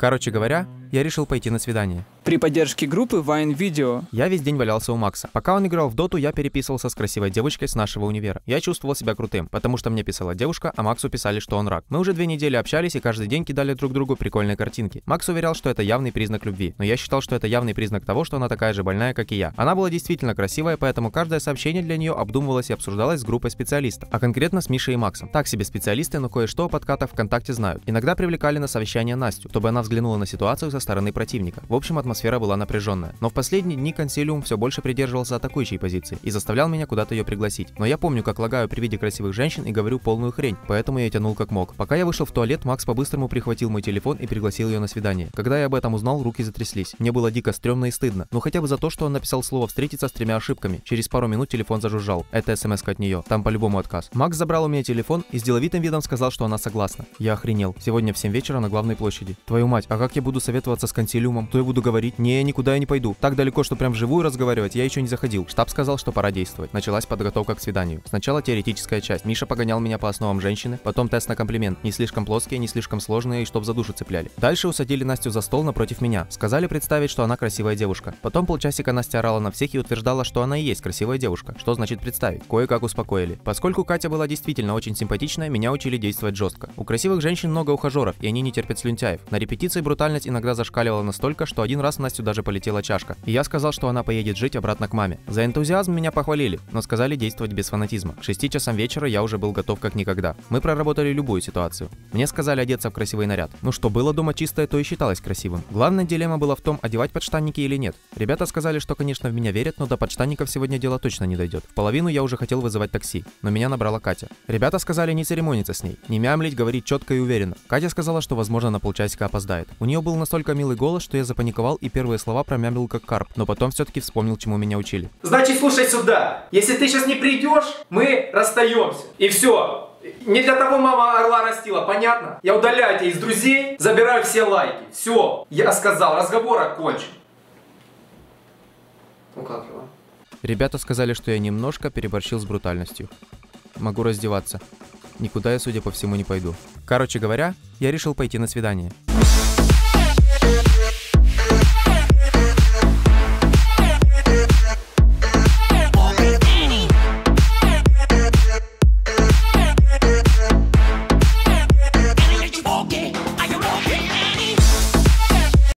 Короче говоря, я решил пойти на свидание. При поддержке группы Vine Video. Я весь день валялся у Макса. Пока он играл в доту, я переписывался с красивой девочкой с нашего универа. Я чувствовал себя крутым, потому что мне писала девушка, а Максу писали, что он рак. Мы уже две недели общались и каждый день кидали друг другу прикольные картинки. Макс уверял, что это явный признак любви, но я считал, что это явный признак того, что она такая же больная, как и я. Она была действительно красивая, поэтому каждое сообщение для нее обдумывалось и обсуждалось с группой специалистов, а конкретно с Мишей и Максом. Так себе специалисты, но кое-что о подкатах ВКонтакте знают. Иногда привлекали на совещание Настю, чтобы она взглянула на ситуацию со стороны противника. В общем, атмосфера была напряженная. Но в последние дни консилиум все больше придерживался атакующей позиции и заставлял меня куда-то ее пригласить. Но я помню, как лагаю при виде красивых женщин и говорю полную хрень, поэтому я тянул как мог. Пока я вышел в туалет, Макс по-быстрому прихватил мой телефон и пригласил ее на свидание. Когда я об этом узнал, руки затряслись. Мне было дико стрёмно и стыдно. Ну хотя бы за то, что он написал слово «встретиться» с тремя ошибками. Через пару минут телефон зажужжал. Это смс от нее. Там по-любому отказ. Макс забрал у меня телефон и с деловитым видом сказал, что она согласна. Я охренел. Сегодня в 7 вечера на главной площади. Твою мать, а как я буду советоваться с консилиумом? То я буду говорить, не, никуда я не пойду. Так далеко, что прям вживую разговаривать, я еще не заходил. Штаб сказал, что пора действовать. Началась подготовка к свиданию. Сначала теоретическая часть. Миша погонял меня по основам женщины, потом тест на комплимент. Не слишком плоские, не слишком сложные и чтоб за душу цепляли. Дальше усадили Настю за стол напротив меня. Сказали представить, что она красивая девушка. Потом полчасика Настя орала на всех и утверждала, что она и есть красивая девушка. Что значит представить? Кое-как успокоили. Поскольку Катя была действительно очень симпатичная, меня учили действовать жестко. У красивых женщин много ухажеров, и они не терпят слюнтяев. На репетиции брутальность иногда зашкаливала настолько, что один раз Настю даже полетела чашка. И я сказал, что она поедет жить обратно к маме. За энтузиазм меня похвалили, но сказали действовать без фанатизма. К 6 часам вечера я уже был готов как никогда. Мы проработали любую ситуацию. Мне сказали одеться в красивый наряд. Ну что было дома чистое, то и считалось красивым. Главная дилемма была в том, одевать подштанники или нет. Ребята сказали, что, конечно, в меня верят, но до подштанников сегодня дело точно не дойдет. В половину я уже хотел вызывать такси, но меня набрала Катя. Ребята сказали не церемониться с ней, не мямлить, говорить четко и уверенно. Катя сказала, что возможно на полчасика опоздает. У нее был настолько милый голос, что я запаниковал и первые слова промямлил как карп, но потом все-таки вспомнил, чему меня учили. Значит, слушай сюда. Если ты сейчас не придешь, мы расстаемся. И все. Не для того мама орла растила, понятно? Я удаляю тебя из друзей, забираю все лайки. Все. Я сказал, разговор окончен. Ну как его? Ребята сказали, что я немножко переборщил с брутальностью. Могу раздеваться. Никуда я, судя по всему, не пойду. Короче говоря, я решил пойти на свидание.